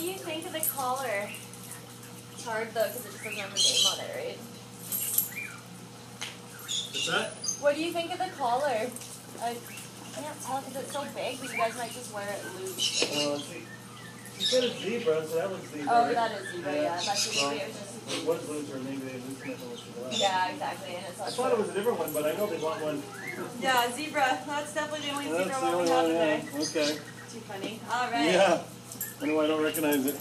do you think of the collar? It's hard though because it just doesn't have the name on it, right? What's that? What do you think of the collar? I can't tell because it's so big, but you guys might just wear it loose. Uh, see, you said it's zebra, so that was zebra. Oh, right? that is zebra, yeah. That's Well, maybe it was just. It was loser, maybe they loosened it when it was the last. Yeah, exactly, and it's I thought it was a different one, but I know they bought one. Yeah, zebra. That's definitely the only That's zebra the one we have today. yeah. Okay. Too funny. All right. Yeah. I know I don't recognize it.